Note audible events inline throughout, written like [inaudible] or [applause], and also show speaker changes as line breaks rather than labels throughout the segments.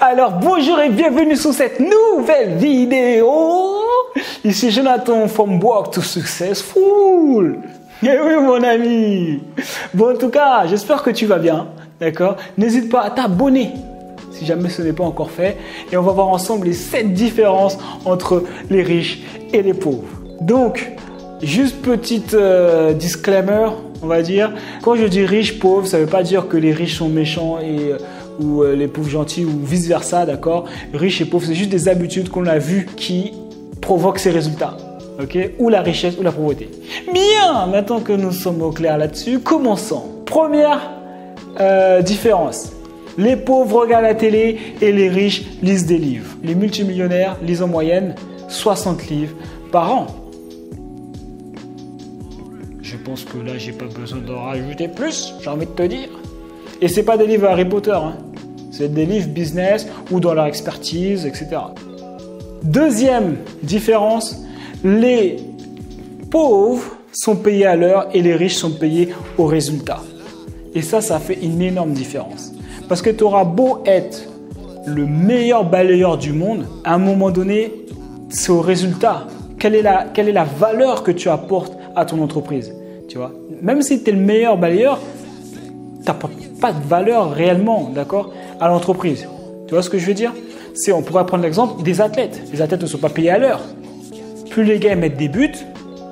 Alors bonjour et bienvenue sur cette nouvelle vidéo. Ici Jonathan from Work to Successful. Eh oui mon ami. Bon en tout cas, j'espère que tu vas bien. D'accord? N'hésite pas à t'abonner si jamais ce n'est pas encore fait. Et on va voir ensemble les 7 différences entre les riches et les pauvres. Donc, juste petite euh, disclaimer, on va dire. Quand je dis riche, pauvre, ça ne veut pas dire que les riches sont méchants et euh, ou euh, les pauvres gentils ou vice versa, d'accord? Riche et pauvre, c'est juste des habitudes qu'on a vues qui provoquent ces résultats. ok? Ou la richesse ou la pauvreté. Bien, maintenant que nous sommes au clair là-dessus, commençons. Première euh, différence. Les pauvres regardent la télé et les riches lisent des livres. Les multimillionnaires lisent en moyenne 60 livres par an. Je pense que là, j'ai pas besoin d'en rajouter plus, j'ai envie de te dire. Et c'est pas des livres Harry Potter, hein. c'est des livres business ou dans leur expertise, etc. Deuxième différence, les pauvres sont payés à l'heure et les riches sont payés au résultat. Et ça, ça fait une énorme différence. Parce que tu auras beau être le meilleur balayeur du monde, à un moment donné, c'est au résultat. Quelle est, la, valeur que tu apportes à ton entreprise tu vois? Même si tu es le meilleur balayeur, tu n'as pas de valeur réellement, d'accord, à l'entreprise. Tu vois ce que je veux dire? C'est, on pourrait prendre l'exemple des athlètes. Les athlètes ne sont pas payés à l'heure. Plus les gars mettent des buts,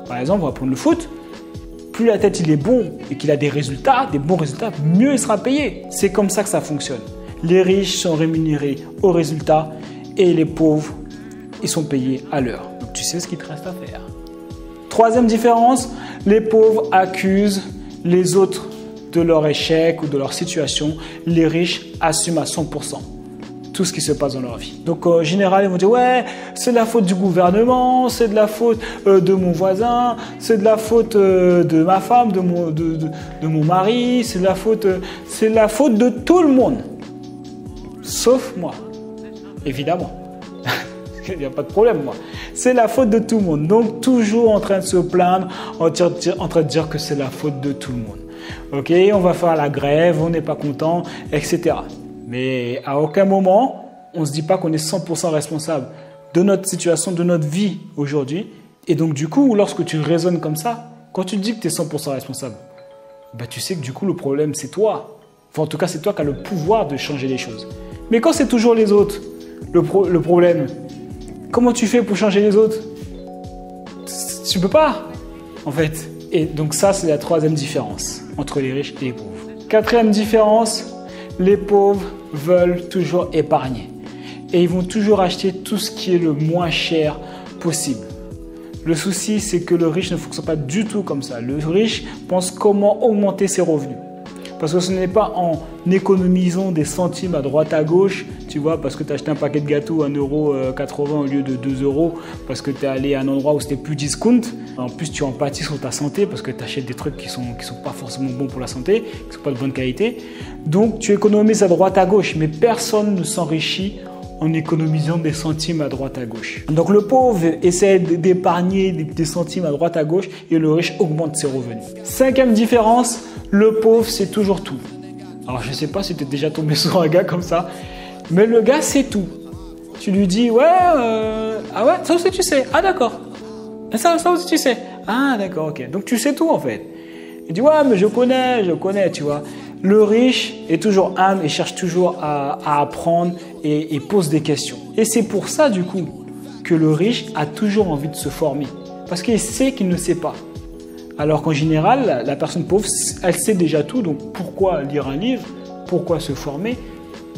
par exemple, on va prendre le foot, plus l'athlète il est bon et qu'il a des résultats, des bons résultats, mieux il sera payé. C'est comme ça que ça fonctionne. Les riches sont rémunérés au résultat et les pauvres, ils sont payés à l'heure. Donc tu sais ce qu'il te reste à faire. Troisième différence, les pauvres accusent les autres de leur échec ou de leur situation, les riches assument à 100% tout ce qui se passe dans leur vie. Donc en général, ils vont dire ouais, c'est la faute du gouvernement, c'est de la faute euh, de mon voisin, c'est de la faute euh, de ma femme, de mon, mari, c'est euh, la faute de tout le monde, sauf moi, évidemment. [laughs] Il n'y a pas de problème, moi. C'est la faute de tout le monde. Donc, toujours en train de se plaindre, en train de dire que c'est la faute de tout le monde. Ok, on va faire la grève, on n'est pas content, etc. Mais à aucun moment, on ne se dit pas qu'on est 100% responsable de notre situation, de notre vie aujourd'hui. Et donc du coup, lorsque tu raisonnes comme ça, quand tu dis que tu es 100% responsable, bah, tu sais que du coup, le problème, c'est toi. Enfin, en tout cas, c'est toi qui as le pouvoir de changer les choses. Mais quand c'est toujours les autres, le, le problème, comment tu fais pour changer les autres? Tu peux pas, en fait. Et donc ça, c'est la troisième différence entre les riches et les pauvres. Quatrième différence, les pauvres veulent toujours épargner. Et ils vont toujours acheter tout ce qui est le moins cher possible. Le souci, c'est que le riche ne fonctionne pas du tout comme ça. Le riche pense comment augmenter ses revenus. Parce que ce n'est pas en économisant des centimes à droite à gauche, tu vois, parce que tu acheté un paquet de gâteaux à 1,80€ au lieu de 2 euros, parce que tu es allé à un endroit où c'était plus discount. En plus, tu empathies sur ta santé parce que tu achètes des trucs qui sont, qui sont pas forcément bons pour la santé, qui sont pas de bonne qualité. Donc, tu économises à droite à gauche, mais personne ne s'enrichit en économisant des centimes à droite à gauche. Donc le pauvre essaie d'épargner des centimes à droite à gauche et le riche augmente ses revenus. Cinquième différence, le pauvre c'est toujours tout. Alors je sais pas si tu es déjà tombé [laughs] sur un gars comme ça, mais le gars c'est tout. Tu lui dis ouais, euh, ah ouais, ça aussi tu sais, ah d'accord. Ça, ça aussi tu sais, ah d'accord, ok. Donc tu sais tout en fait. Il dit ouais mais je connais, je connais, tu vois. Le riche est toujours humble et cherche toujours à, apprendre et, pose des questions. Et c'est pour ça, du coup, que le riche a toujours envie de se former. Parce qu'il sait qu'il ne sait pas. Alors qu'en général, la personne pauvre, elle sait déjà tout. Donc pourquoi lire un livre? Pourquoi se former?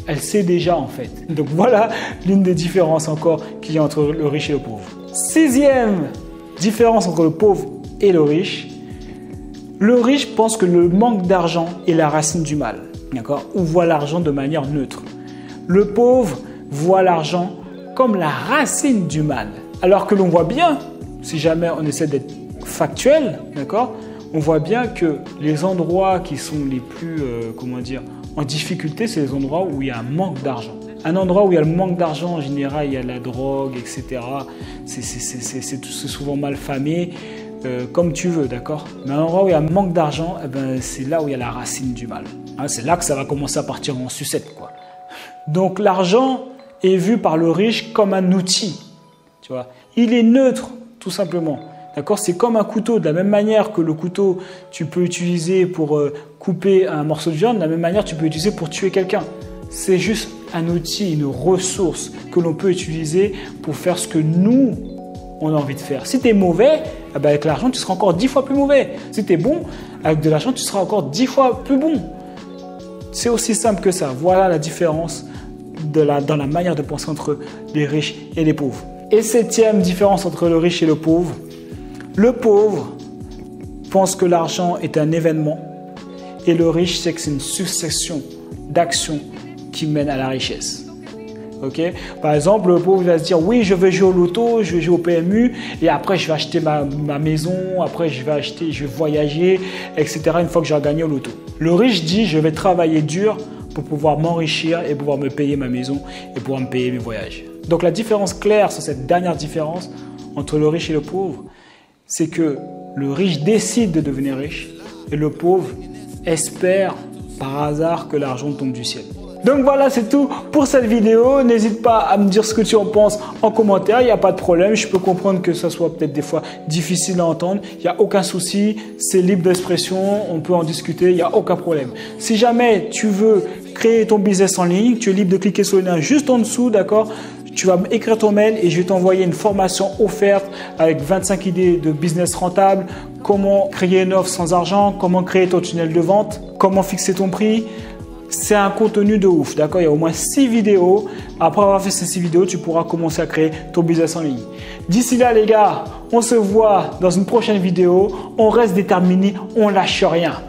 Elle sait déjà en fait. Donc voilà l'une des différences encore qu'il y a entre le riche et le pauvre. Sixième différence entre le pauvre et le riche, le riche pense que le manque d'argent est la racine du mal, Ou voit l'argent de manière neutre. Le pauvre voit l'argent comme la racine du mal. Alors que l'on voit bien, si jamais on essaie d'être factuel, On voit bien que les endroits qui sont les plus, euh, comment en difficulté, c'est les endroits où il y a un manque d'argent. Un endroit où il y a le manque d'argent, en général, il y a la drogue, etc. C'est souvent mal famé. Euh, comme tu veux, d'accord Mais un endroit où il y a manque d'argent, eh ben, c'est là où il y a la racine du mal. Hein, c'est là que ça va commencer à partir en sucette, quoi. Donc l'argent est vu par le riche comme un outil. Tu vois, il est neutre tout simplement. D'accord C'est comme un couteau. De la même manière que le couteau, tu peux utiliser pour euh, couper un morceau de viande, de la même manière, tu peux l'utiliser pour tuer quelqu'un. C'est juste un outil, une ressource que l'on peut utiliser pour faire ce que nous, on a envie de faire. Si tu es mauvais, eh ben, avec l'argent, tu seras encore dix fois plus mauvais. Si tu es bon, avec de l'argent, tu seras encore dix fois plus bon. C'est aussi simple que ça. Voilà la différence dans la manière de penser entre les riches et les pauvres. Et septième différence entre le riche et le pauvre, le pauvre pense que l'argent est un événement et le riche sait que c'est une succession d'actions qui mènent à la richesse. Ok? Par exemple, le pauvre va se dire oui, je vais jouer au loto, je vais jouer au PMU, et après je vais acheter ma, maison, après je vais acheter, je vais voyager, etc. Une fois que j'aurai gagné au loto. Le riche dit je vais travailler dur pour pouvoir m'enrichir et pouvoir me payer ma maison et pouvoir me payer mes voyages. Donc la différence claire sur cette dernière différence entre le riche et le pauvre, c'est que le riche décide de devenir riche et le pauvre espère par hasard que l'argent tombe du ciel. Donc voilà, c'est tout pour cette vidéo. N'hésite pas à me dire ce que tu en penses en commentaire. Il n'y a pas de problème. Je peux comprendre que ça soit peut-être des fois difficile à entendre. Il n'y a aucun souci. C'est libre d'expression. On peut en discuter. Il n'y a aucun problème. Si jamais tu veux créer ton business en ligne, tu es libre de cliquer sur le lien juste en dessous, d'accord? Tu vas écrire ton mail et je vais t'envoyer une formation offerte avec 25 idées de business rentable, comment créer une offre sans argent, comment créer ton tunnel de vente, comment fixer ton prix? C'est un contenu de ouf, d'accord? Il y a au moins 6 vidéos. Après avoir fait ces 6 vidéos, tu pourras commencer à créer ton business en ligne. D'ici là, les gars, on se voit dans une prochaine vidéo. On reste déterminé, on lâche rien.